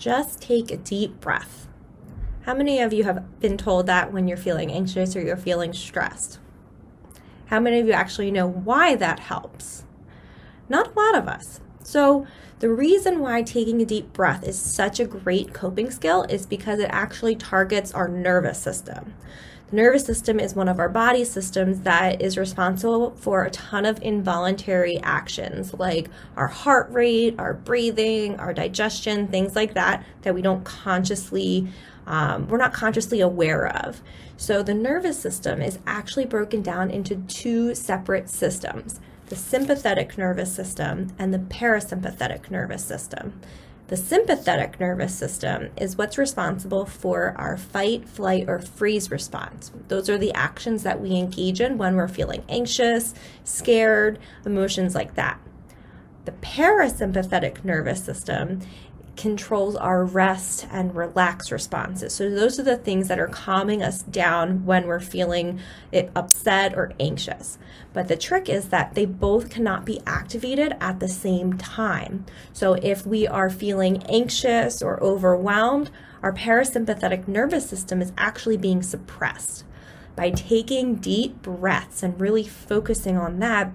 just take a deep breath. How many of you have been told that when you're feeling anxious or you're feeling stressed? How many of you actually know why that helps? Not a lot of us. So, the reason why taking a deep breath is such a great coping skill is because it actually targets our nervous system. The nervous system is one of our body systems that is responsible for a ton of involuntary actions like our heart rate, our breathing, our digestion, things like that, that we don't consciously, um, we're not consciously aware of. So the nervous system is actually broken down into two separate systems the sympathetic nervous system and the parasympathetic nervous system. The sympathetic nervous system is what's responsible for our fight, flight, or freeze response. Those are the actions that we engage in when we're feeling anxious, scared, emotions like that. The parasympathetic nervous system controls our rest and relax responses. So those are the things that are calming us down when we're feeling upset or anxious. But the trick is that they both cannot be activated at the same time. So if we are feeling anxious or overwhelmed, our parasympathetic nervous system is actually being suppressed. By taking deep breaths and really focusing on that,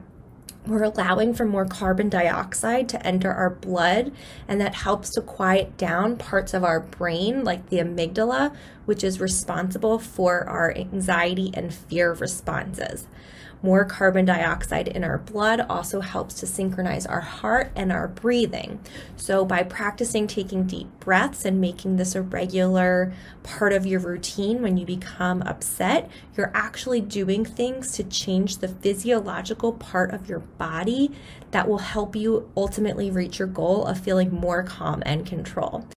we're allowing for more carbon dioxide to enter our blood, and that helps to quiet down parts of our brain, like the amygdala, which is responsible for our anxiety and fear responses. More carbon dioxide in our blood also helps to synchronize our heart and our breathing. So, by practicing taking deep breaths and making this a regular part of your routine when you become upset, you're actually doing things to change the physiological part of your body that will help you ultimately reach your goal of feeling more calm and control.